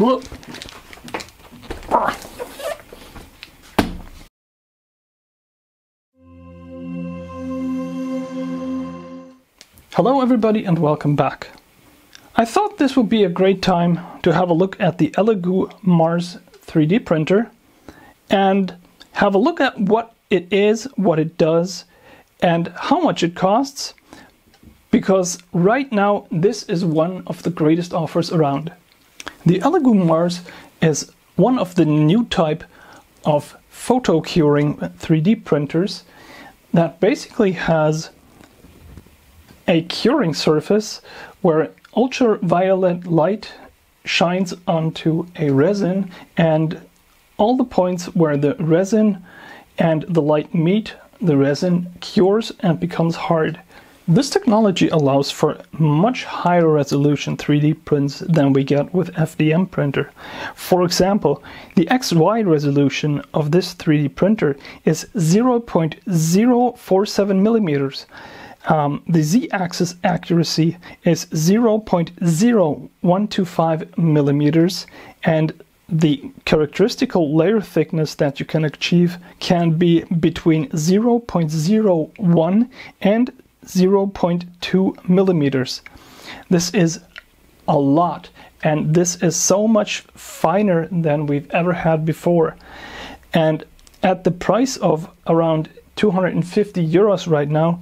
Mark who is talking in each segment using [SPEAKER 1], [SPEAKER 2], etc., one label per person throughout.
[SPEAKER 1] Whoop. Hello everybody and welcome back. I thought this would be a great time to have a look at the Elegoo Mars 3D printer and have a look at what it is, what it does, and how much it costs because right now this is one of the greatest offers around. The Elegoo Mars is one of the new type of photo curing 3D printers that basically has a curing surface where ultraviolet light shines onto a resin and all the points where the resin and the light meet, the resin cures and becomes hard. This technology allows for much higher resolution 3D prints than we get with FDM printer. For example, the XY resolution of this 3D printer is 0.047 millimeters. Um, the z-axis accuracy is 0.0125 millimeters and the characteristical layer thickness that you can achieve can be between 0.01 and 0.2 millimeters. This is a lot and this is so much finer than we've ever had before. And at the price of around 250 euros right now,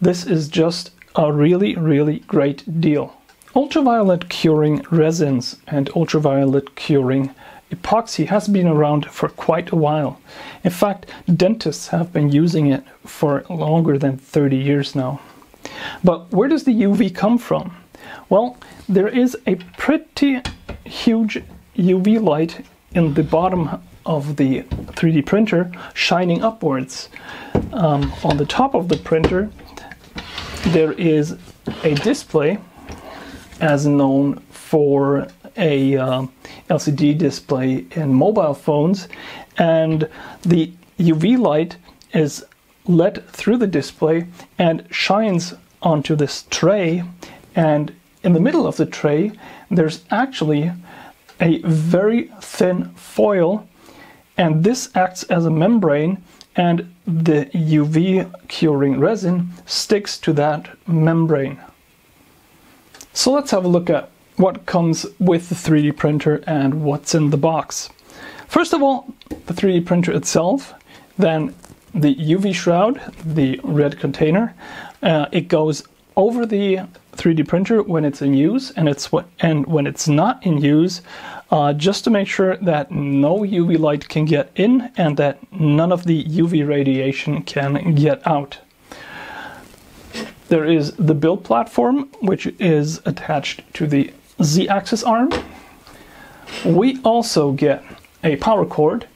[SPEAKER 1] this is just a really, really great deal. Ultraviolet curing resins and ultraviolet curing epoxy has been around for quite a while. In fact, dentists have been using it for longer than 30 years now. But where does the UV come from? Well, there is a pretty huge UV light in the bottom of the 3D printer shining upwards. Um, on the top of the printer there is a display as known for a uh, LCD display in mobile phones and the UV light is let through the display and shines onto this tray and in the middle of the tray there's actually a very thin foil and this acts as a membrane and the UV curing resin sticks to that membrane. So let's have a look at what comes with the 3D printer and what's in the box. First of all, the 3D printer itself, then the UV shroud, the red container. Uh, it goes over the 3D printer when it's in use and it's and when it's not in use uh, just to make sure that no UV light can get in and that none of the UV radiation can get out. There is the build platform which is attached to the Z-axis arm. We also get a power cord,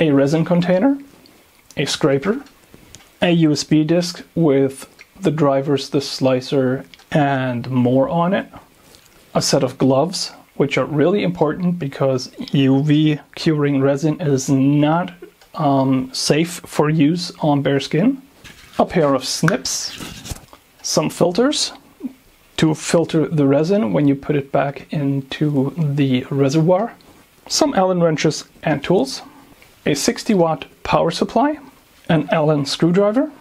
[SPEAKER 1] a resin container, a scraper, a USB disk with the drivers, the slicer, and more on it. A set of gloves, which are really important because UV curing resin is not um, safe for use on bare skin. A pair of snips, some filters to filter the resin when you put it back into the reservoir, some Allen wrenches and tools, a 60 watt power supply, an Allen screwdriver,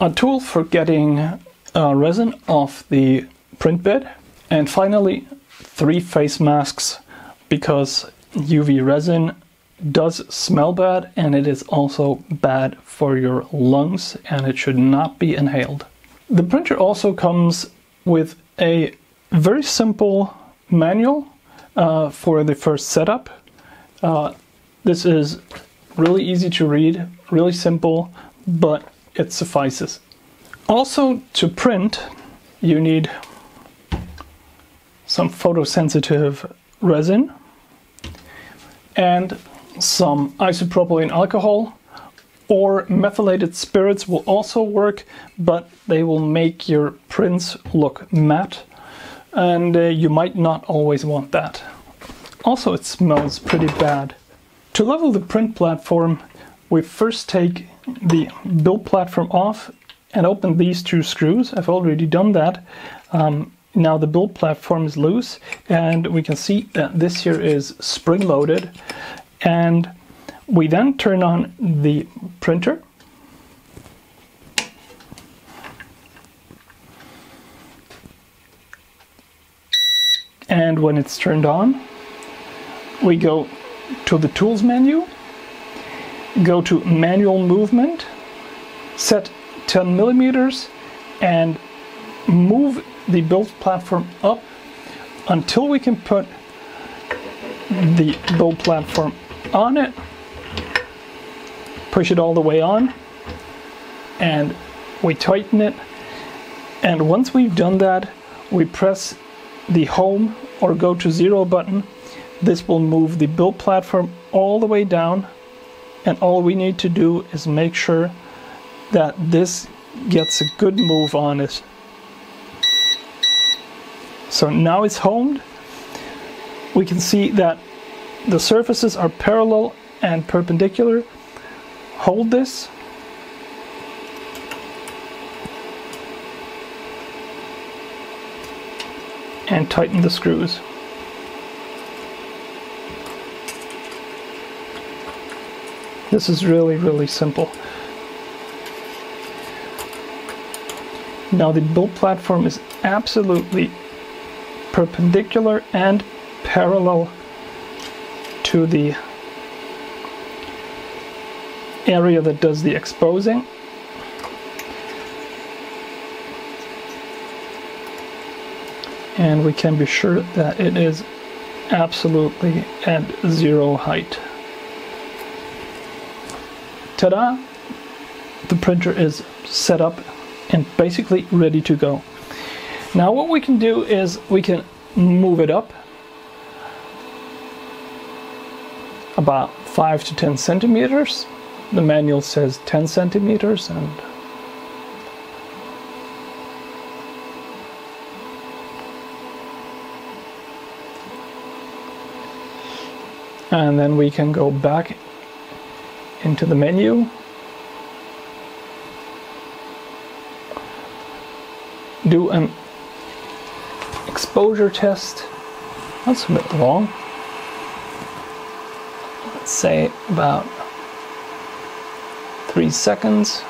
[SPEAKER 1] a tool for getting uh, resin off the print bed, and finally three face masks because UV resin does smell bad and it is also bad for your lungs and it should not be inhaled. The printer also comes with a very simple manual uh, for the first setup. Uh, this is really easy to read, really simple, but it suffices. Also, to print, you need some photosensitive resin and some isopropylene alcohol or methylated spirits will also work, but they will make your prints look matte and uh, you might not always want that. Also, it smells pretty bad. To level the print platform, we first take the build platform off and open these two screws. I've already done that. Um, now the build platform is loose and we can see that this here is spring loaded and we then turn on the printer. And when it's turned on we go to the tools menu go to manual movement set 10 millimeters and move the build platform up until we can put the build platform on it push it all the way on and we tighten it. And once we've done that we press the home or go to zero button. This will move the build platform all the way down and all we need to do is make sure that this gets a good move on it. So now it's homed. We can see that the surfaces are parallel and perpendicular hold this and tighten the screws. This is really, really simple. Now the build platform is absolutely perpendicular and parallel to the area that does the exposing. And we can be sure that it is absolutely at zero height. Ta-da! The printer is set up and basically ready to go. Now what we can do is we can move it up about 5 to 10 centimeters the manual says 10 centimeters and and then we can go back into the menu. Do an exposure test. That's a bit long. Let's say about three seconds.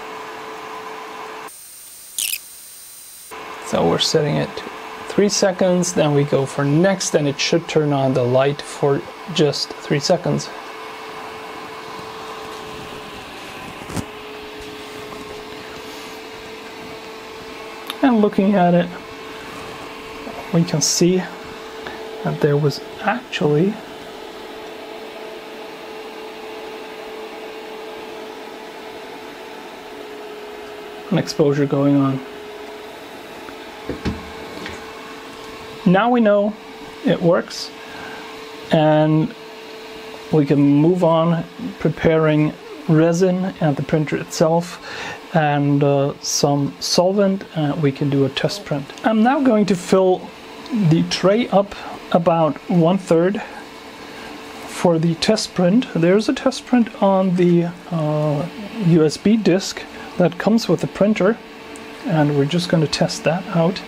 [SPEAKER 1] So we're setting it to three seconds, then we go for next and it should turn on the light for just three seconds. And looking at it, we can see that there was actually exposure going on. Now we know it works and we can move on preparing resin and the printer itself and uh, some solvent we can do a test print. I'm now going to fill the tray up about one third for the test print. There's a test print on the uh, USB disk that comes with the printer and we're just going to test that out.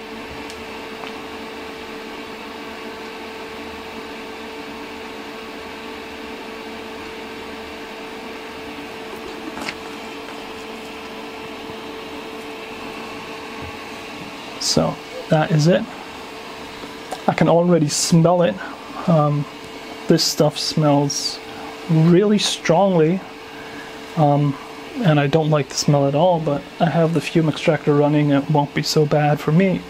[SPEAKER 1] So that is it. I can already smell it. Um, this stuff smells really strongly. Um, and I don't like the smell at all, but I have the fume extractor running, it won't be so bad for me.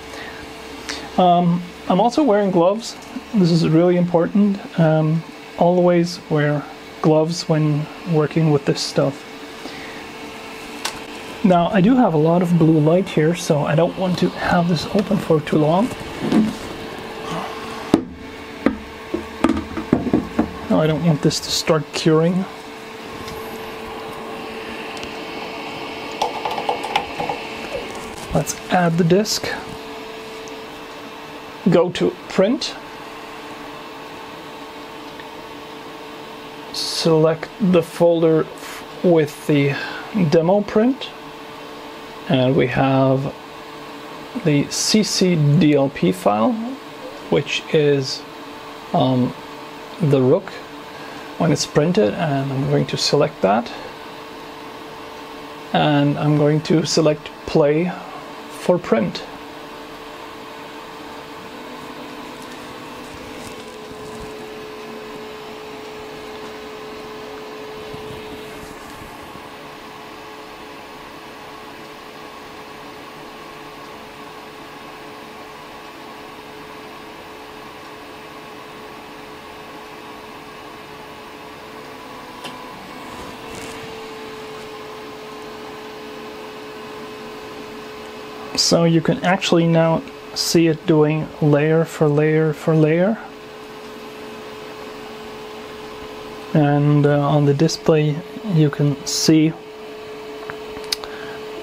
[SPEAKER 1] Um, I'm also wearing gloves. This is really important. Um, always wear gloves when working with this stuff. Now, I do have a lot of blue light here, so I don't want to have this open for too long. I don't want this to start curing. Let's add the disk. Go to print. Select the folder with the demo print. And we have the CBDDLP file, which is um, the rook when it's printed, and I'm going to select that. And I'm going to select play for print. So you can actually now see it doing layer for layer for layer. And uh, on the display you can see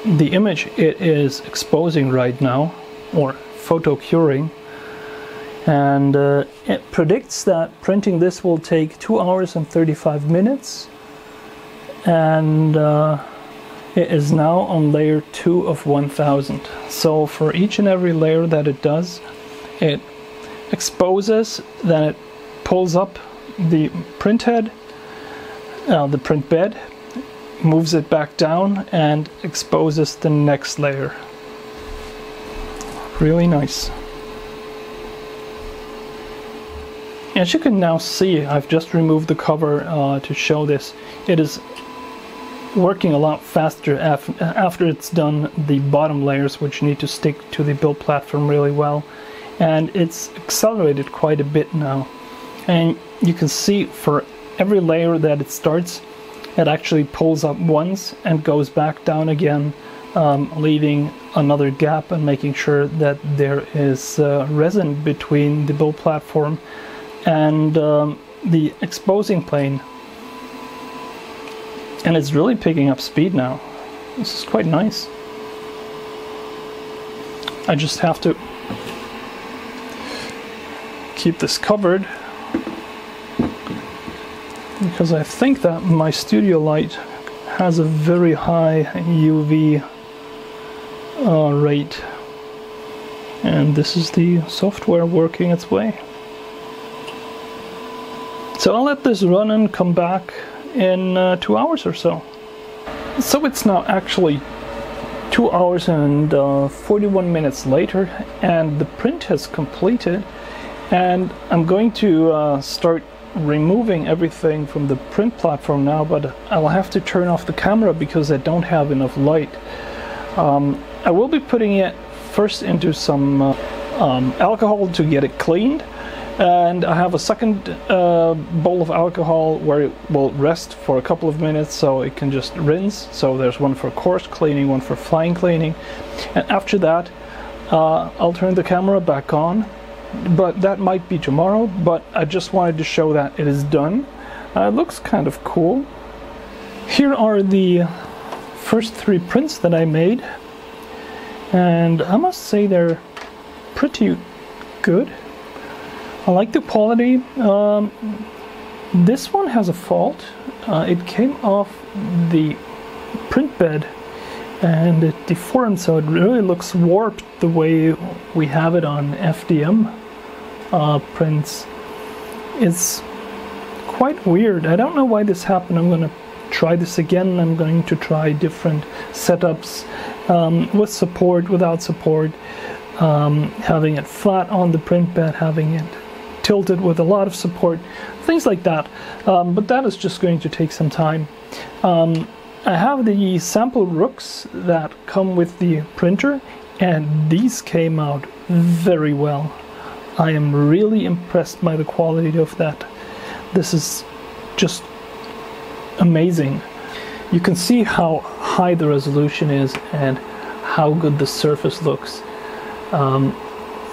[SPEAKER 1] the image it is exposing right now, or photo curing. And uh, it predicts that printing this will take 2 hours and 35 minutes. And uh, it is now on layer 2 of 1000. So for each and every layer that it does, it exposes, then it pulls up the print head, uh, the print bed, moves it back down and exposes the next layer. Really nice. As you can now see, I've just removed the cover uh, to show this. It is working a lot faster af after it's done the bottom layers which need to stick to the build platform really well. And it's accelerated quite a bit now. And you can see for every layer that it starts it actually pulls up once and goes back down again um, leaving another gap and making sure that there is uh, resin between the build platform and um, the exposing plane and it's really picking up speed now. This is quite nice. I just have to keep this covered because I think that my studio light has a very high UV uh, rate and this is the software working its way. So I'll let this run and come back in uh, two hours or so. So it's now actually two hours and uh, 41 minutes later and the print has completed and I'm going to uh, start removing everything from the print platform now but I'll have to turn off the camera because I don't have enough light. Um, I will be putting it first into some uh, um, alcohol to get it cleaned and I have a second uh, bowl of alcohol where it will rest for a couple of minutes so it can just rinse. So there's one for coarse cleaning one for fine cleaning. And after that uh, I'll turn the camera back on. But that might be tomorrow but I just wanted to show that it is done. Uh, it looks kind of cool. Here are the first three prints that I made. And I must say they're pretty good I like the quality. Um, this one has a fault. Uh, it came off the print bed and it deformed so it really looks warped the way we have it on FDM uh, prints. It's quite weird. I don't know why this happened. I'm going to try this again. I'm going to try different setups um, with support, without support, um, having it flat on the print bed, having it tilted with a lot of support, things like that. Um, but that is just going to take some time. Um, I have the sample rooks that come with the printer and these came out very well. I am really impressed by the quality of that. This is just amazing. You can see how high the resolution is and how good the surface looks. Um,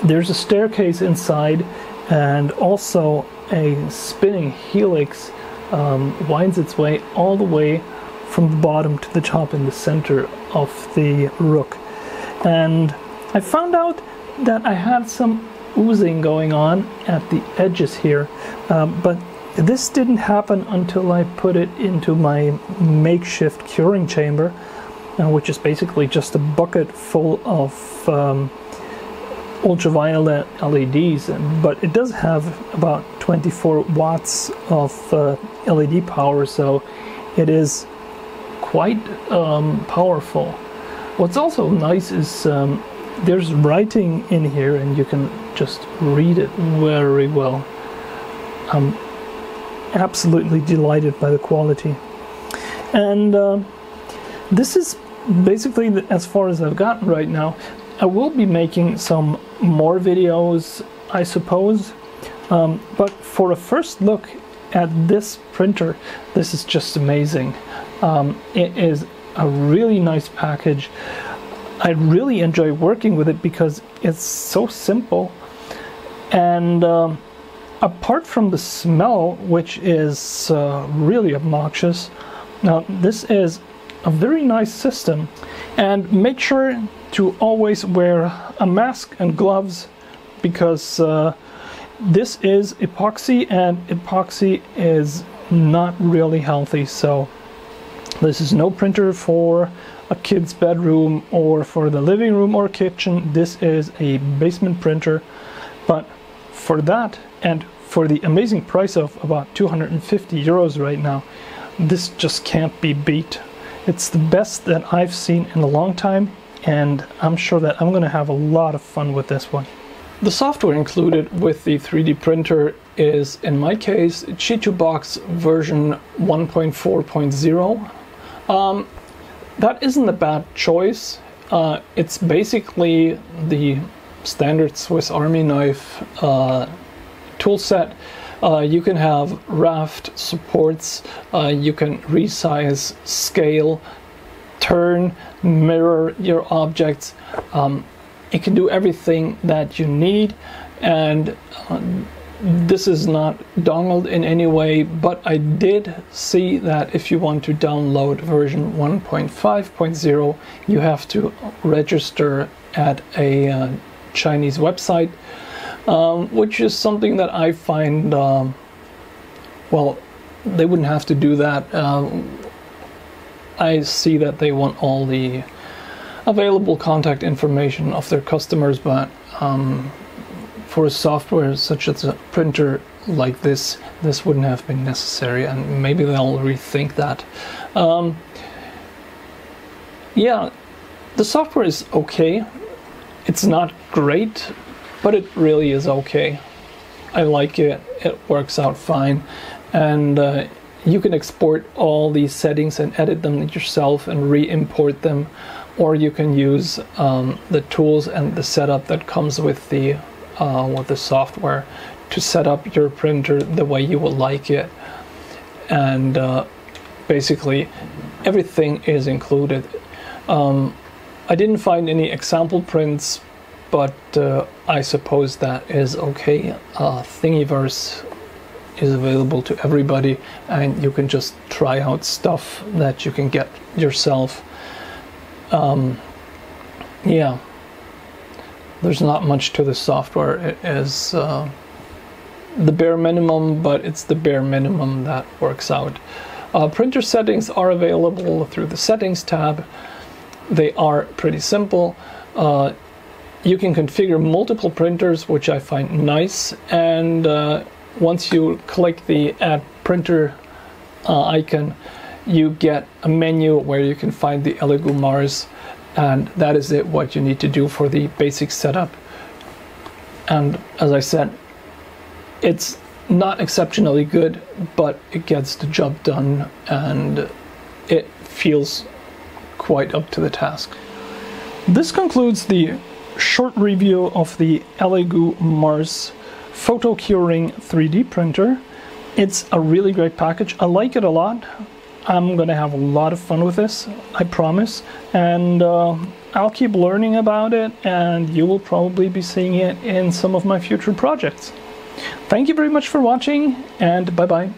[SPEAKER 1] there's a staircase inside and also a spinning helix um, winds its way all the way from the bottom to the top in the center of the rook. And I found out that I had some oozing going on at the edges here, um, but this didn't happen until I put it into my makeshift curing chamber. uh, which is basically just a bucket full of um, ultraviolet LEDs, but it does have about 24 watts of uh, LED power, so it is quite um, powerful. What's also nice is um, there's writing in here and you can just read it very well. I'm absolutely delighted by the quality. And uh, this is basically as far as I've gotten right now. I will be making some more videos, I suppose. Um, but for a first look at this printer, this is just amazing. Um, it is a really nice package. I really enjoy working with it because it's so simple. And um, apart from the smell, which is uh, really obnoxious, now this is a very nice system. And make sure to always wear a mask and gloves because uh, this is epoxy and epoxy is not really healthy. So this is no printer for a kid's bedroom or for the living room or kitchen. This is a basement printer, but for that and for the amazing price of about 250 euros right now, this just can't be beat. It's the best that I've seen in a long time, and I'm sure that I'm going to have a lot of fun with this one. The software included with the 3D printer is, in my case, Box version 1.4.0. Um, that isn't a bad choice. Uh, it's basically the standard Swiss Army knife uh, tool set. Uh, you can have raft supports, uh, you can resize, scale, turn, mirror your objects. Um, it can do everything that you need and uh, this is not dongled in any way, but I did see that if you want to download version 1.5.0, you have to register at a uh, Chinese website, um, which is something that I find, um, well, they wouldn't have to do that. Um, I see that they want all the available contact information of their customers, but um, for a software such as a printer like this, this wouldn't have been necessary, and maybe they'll rethink that. Um, yeah, the software is okay. It's not great, but it really is okay. I like it. It works out fine, and uh, you can export all these settings and edit them yourself and re-import them, or you can use um, the tools and the setup that comes with the uh, with the software to set up your printer the way you would like it. And uh, basically, everything is included. Um, I didn't find any example prints, but uh, I suppose that is okay. Uh, Thingiverse is available to everybody, and you can just try out stuff that you can get yourself. Um, yeah there's not much to the software. It is uh, the bare minimum, but it's the bare minimum that works out. Uh, printer settings are available through the settings tab. They are pretty simple. Uh, you can configure multiple printers, which I find nice. And uh, once you click the add printer uh, icon, you get a menu where you can find the Elegoo Mars and that is it what you need to do for the basic setup and as I said it's not exceptionally good but it gets the job done and it feels quite up to the task. This concludes the short review of the Elegoo Mars photo curing 3D printer. It's a really great package. I like it a lot. I'm going to have a lot of fun with this, I promise. And uh, I'll keep learning about it, and you will probably be seeing it in some of my future projects. Thank you very much for watching, and bye bye.